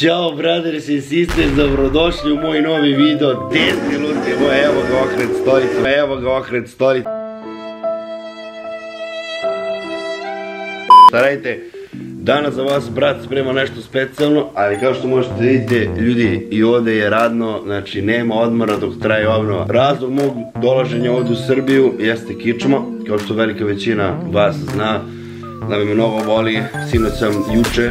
Ćao brothers i sisters, dobrodošli u moj novi video. 10 minuti, evo, evo ga okret stolica, evo ga okret stolica Šta radite? Danas za vas brat sprema nešto specijalno, ali kao što možete da vidite, ljudi, i ovde je radno, znači nema odmora dok traje obnova. Razlog mog dolaženja ovde u Srbiju jeste kičma, kao što velika većina vas zna, da me mnogo boli, sinoć sam juče,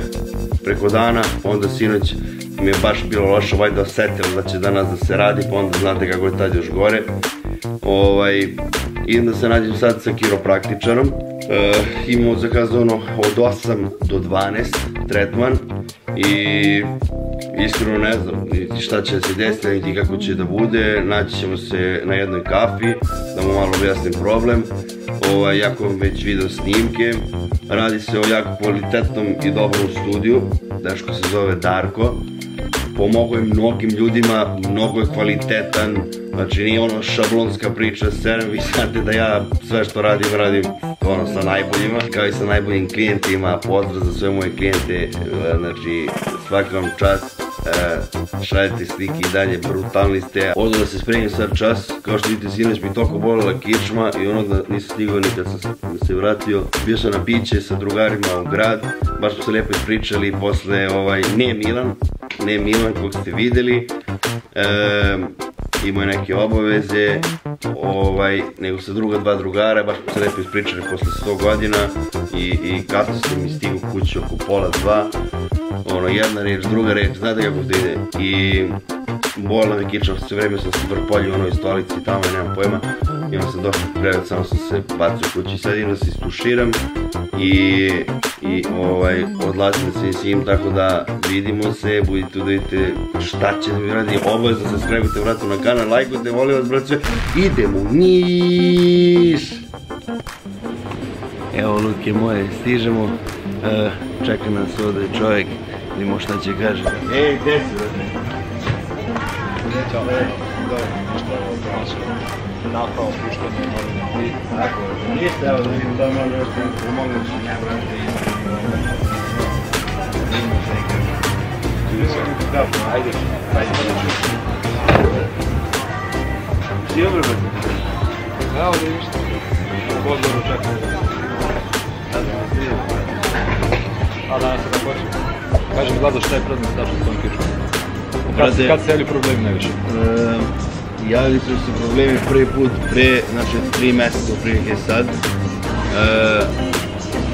preko dana, onda sinoć mi je baš bilo loše, valjda osetilo da će danas da se radi, pa onda znate kako je tad još gore. Ovaj, idem da se nađem sad sa kiropraktičarom, e, imamo zakazano od 8 do 12 tretman i iskreno ne znam šta će se desiti, niti kako će da bude, naći ćemo se na jednoj kafi, da mu malo objasnim problem, ovaj, jako već video snimke, radi se o jako kvalitetnom i dobrom studiju, dečko se zove Darko, pomogao je mnogim ljudima, mnogo je kvalitetan, znači nije ono šablonska priča scena, vi znate da ja sve što radim, radim ono sa najboljima, kao i sa najboljim klijentima, pozdrav za sve moje klijente, e, znači svaki vam čast, e, šaljete slike i dalje, brutalni ste. Odo da se spremim sad čas, kao što vidite sinoć mi toliko bolela kičma i ono da nisam stigao ni kad sam se vratio. Bio sam na piće sa drugarima u grad, baš smo se lijepo ispričali posle, ovaj, ne Milan, ne Milan kog ste videli, e, imao je neke obaveze, ovaj, nego sa druga dva drugara, baš se lepo ispričali posle 100 godina i, i kasno sam mi stigu kući oko pola dva, ono, jedna reč, druga reč, znate kako to ide, i bolna me kiča, sve vreme sam se vrpolio u onoj stolici tamo, nemam pojma, i onda sam došao u krevet, samo sam se bacio kući, sad idem da se istuširam i, i ovaj, odlazim da se isim, tako da vidimo se, budite da vidite šta će da mi radi, obavezno se skrebite vratom na kanal, lajkujte, molim vas braće, idemo u Niš! Evo luke moje, stižemo, uh, čeka nas ovde čovjek, vidimo šta će kaže. Ej, gde si brate? Ćao, dobro, što je ovo naše napao puštanje novine. Tako, ništa, evo da vidim da može još da pomogneš. Ja, brate, Dobro, ajde, ajde, dobro, brate? Evo da ništa. Pozdrav očekujem. A danas se da počne. Kaži mi Vlado šta je problem sa s tom kičom? Kad, kad se javili problemi najviše? E, javili su se problemi prvi put pre, znači, tri meseca prilike sad. E,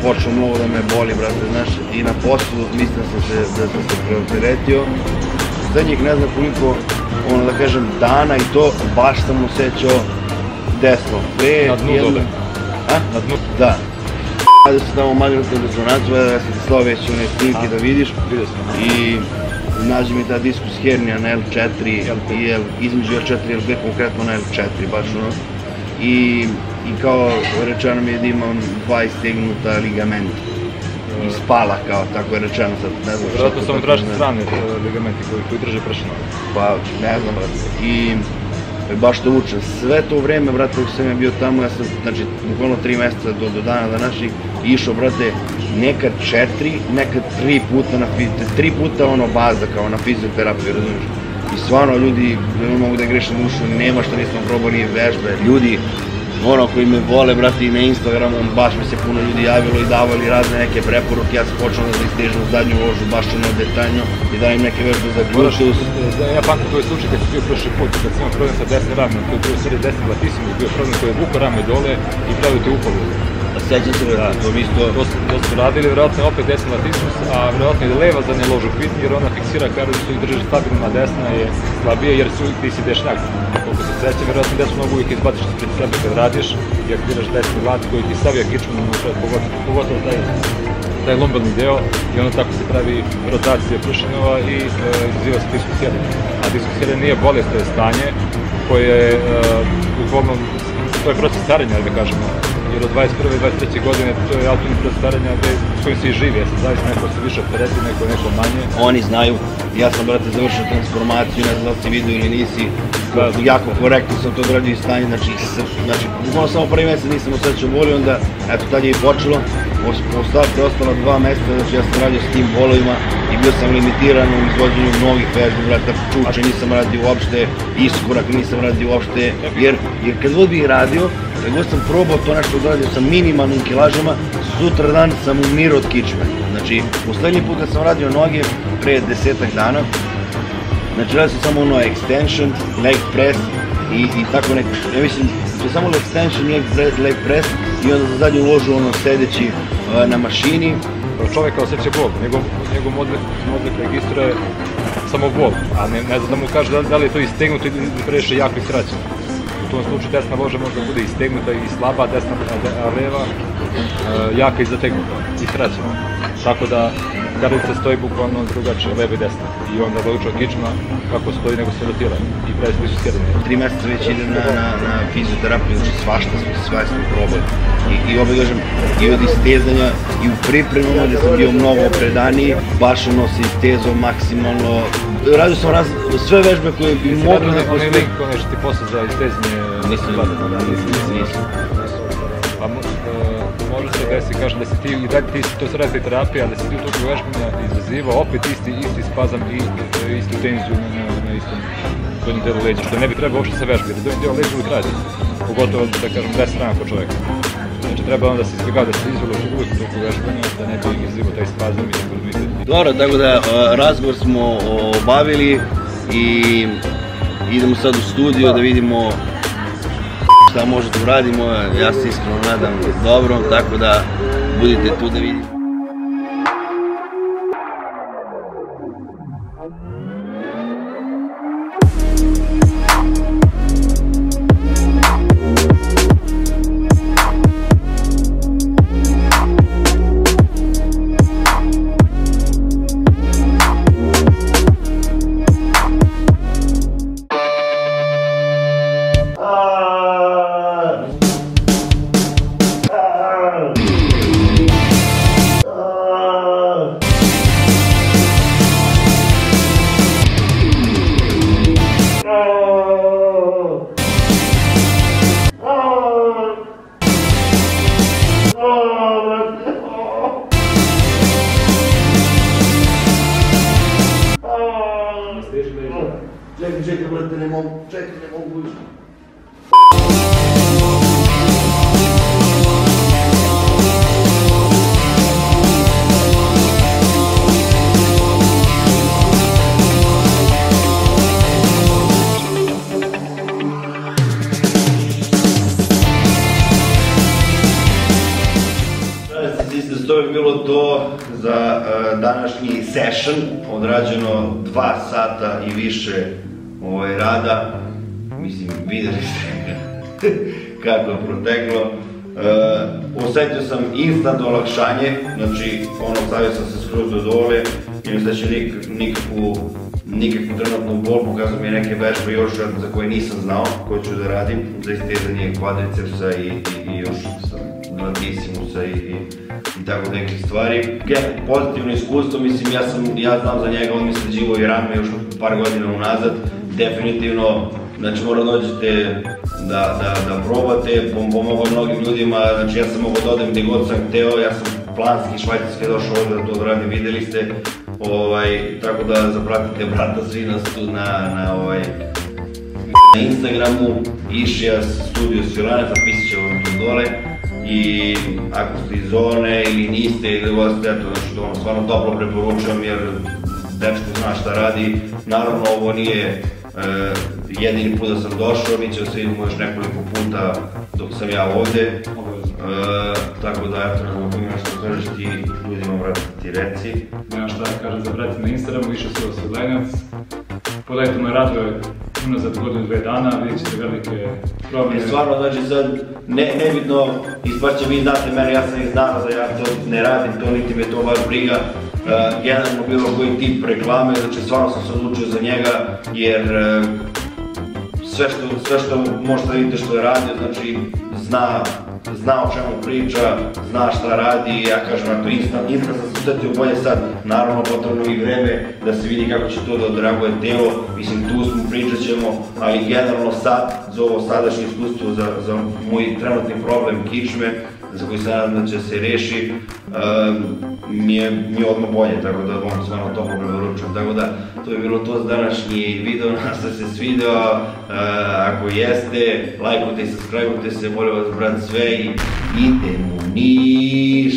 počeo mnogo da me boli, brate, znaš, i na poslu mislim da sam se, da sam se preopteretio. Zadnjih ne znam koliko, ono da kažem, dana i to baš sam osjećao desno. Pre Na dnu jedno- dole. A? Na dnu? Da. Da se tamo magnetnu rezonancu, ja sam ti slao već one snimke da vidiš. Vidio sam. I nađe mi ta diskus hernija na L4 i L, između L4 i LB konkretno na L4 baš ono i, i kao rečeno mi je da imam dva istegnuta ligamenta i spala kao tako je rečeno sad ne znam Vjerojatno samo tražite znači. strane e, ligamenti koji, koji drže pršinu. Pa, ne znam, brate. I baš to učem. Sve to vreme, brate, dok sam ja bio tamo, ja sam, znači, bukvalno tri meseca do, do dana današnjih, išao, brate, nekad četiri, nekad tri puta na fi- tri puta ono baza, kao na fizioterapiju, razumiješ? I stvarno, ljudi, ne mogu da grešim dušu, nema što nismo probali vežbe. Ljudi, ono koji me vole, brate, i na Instagramu, baš mi se puno ljudi javilo i davali razne neke preporuke, ja sam počeo da istižem u zadnju ložu, baš ono detaljno, i da im neke vežbe za glutus. da, ja pamtim tvoj slučaj kad si bio prošli put, kad si imao problem sa desne rame, to je bio sredi desni latissimus, bio problem koji je vuko rame dole i pravio te upalu. Sećam se da to isto... To su, to su radili, vjerojatno je opet desni latissimus, a vjerojatno i leva zadnja ložu pitni, jer ona fiksira kardicu i drži stabilno, a desna je slabije jer su, ti si dešnjak. Koliko se sećam, vjerojatno desnu nogu uvijek izbaciš pred sebe kad radiš i aktiviraš desni lat koji ti stavija kičmu unutra, pogotovo, pogotovo taj taj lombalni deo i onda tako se pravi rotacija pršinova i e, izaziva se diskus jedan. A diskus jedan nije bolest, to je stanje koje e, uglavnom je proces starenja, da kažemo. Jer od 21. i 23. godine to je autonomni proces starenja gde, s kojim se i živi. Ja sam zavisno neko se više optereti, neko, neko manje. Oni znaju, ja sam, brate, završio transformaciju, ne znam da si vidio ili nisi, Da. jako korektno sam to odradio i stanje, znači, znači, bukvalno samo prvi mesec nisam osjećao boli, onda, eto, tad je i počelo, ostala preostala dva meseca, znači ja sam radio s tim bolovima i bio sam limitiran u izvođenju mnogih vežbi, brata, čuče nisam radio uopšte, iskorak nisam radio uopšte, jer, jer kad god bih radio, kad god sam probao to nešto odradio sa minimalnim kilažama, sutra dan sam umirao od kičme. Znači, poslednji put kad sam radio noge, pre desetak dana, Znači radio sam samo ono extension, leg press i, i tako neko, ja mislim, to je samo extension, leg, leg press i onda za zadnju ložu ono sedeći uh, na mašini. Kao čovjeka osjeća bol, njegov, njegov mozak, mozak registruje samo bol, a ne, ne zna da mu kaže da, da li je to istegnuto ili previše jako iskraćeno. U tom slučaju desna loža može da bude istegnuta i slaba, desna a, leva e, jaka i zategnuta, iskraćena. Tako da karlica stoji bukvalno drugačije, leva i desna. I onda logično kičma kako stoji nego se rotira i previše su sjedanje. Tri meseca već idem na, na, na fizioterapiju, znači svašta smo, smo probali. I, i opet kažem, i od istezanja, i u pripremama gde sam bio mnogo predaniji, baš ono se istezao maksimalno. Radio sam raz, sve vežbe koje bi Jesi mogli radio da onaj postoje. link, onaj što ti posao za istezanje? Nisam, da, nisam, nisam. Pa e, može se desi, kažem da si ti i dalje ti to se radi terapija, da si ti u toku vežbanja izazivao opet isti, isti spazam i e, istu tenziju na, na, na istom donjem delu leđa, što ne bi trebao uopšte se vežbi, jer donji deo leđa uvijek radi, pogotovo da kažem bez strana kod čoveka. Znači treba onda da se izbjegava da se izvoli uvijek u toku vežbanja, da ne bi izazivao taj spazam i kontinuitet. Dobro, tako da uh, razgovor smo obavili i idemo sad u studio da vidimo šta može da uradimo. Ja se iskreno nadam dobro, tako da budite tu da vidimo. Session, odrađeno dva sata i više ovaj, rada. Mislim, videli ste kako je proteklo. Uh, osetio sam instant olakšanje, znači ono stavio sam se skroz do dole i ne osjećam nik, nikakvu, nikakvu trenutnu bol, pokazao mi neke vežbe još za koje nisam znao koje ću da radim, za istezanje kvadricepsa i, i, i još sa latissimusa i, i, i tako nekih stvari. Ge- Pozitivno iskustvo, mislim, ja, sam, ja znam za njega, on mi sređivao i rame još par godina unazad, definitivno, znači mora dođete da, da, da probate, pom pomogao mnogim ljudima, znači ja sam mogao da odem gde god sam hteo, ja sam planski švajcarski došao ovde da to odradim, videli ste, ovaj, tako da zapratite brata svi nas tu na, na ovaj, na Instagramu Išija Studio Svilanac, napisat ćemo vam tu dole i ako ste iz zone ili niste ili gostite, eto, znači to vam stvarno toplo preporučujem jer dečko zna šta radi. Naravno ovo nije e, jedini put da sam došao, mi ćemo se vidimo još nekoliko puta dok sam ja ovde. E, tako da, eto, ne znam ako imaš što kažeš ti ljudima, brate, ti reci. Nemam šta da kažem za brati na Instagramu, više su Osvedlenac. Pogledajte moje radove unazad godinu, dve dana, vidjet ćete velike promene. I stvarno, znači sad, ne, nebitno, ispašće vi znate mene, ja sam iz naroda, ja to ne radim, to niti me to baš briga. Uh, generalno bilo koji tip reklame, znači stvarno sam se odlučio za njega, jer uh, sve što, sve što možete da vidite što je radio, znači zna, zna o čemu priča, zna šta radi, ja kažem, ako instant, instant sam se usetio bolje sad, naravno potrebno i vreme da se vidi kako će to da odreaguje telo, mislim tu smo, pričat ćemo, ali generalno sad, za ovo sadašnje iskustvo, za, za moj trenutni problem kičme, za koji se nadam da će se reši, mi, je, mi je odmah bolje, tako da vam stvarno to preporučujem. Tako da, to je bilo to za današnji video, nas da se svideo, ako jeste, lajkujte i subscribeujte se, molim vas brat sve i idemo mi.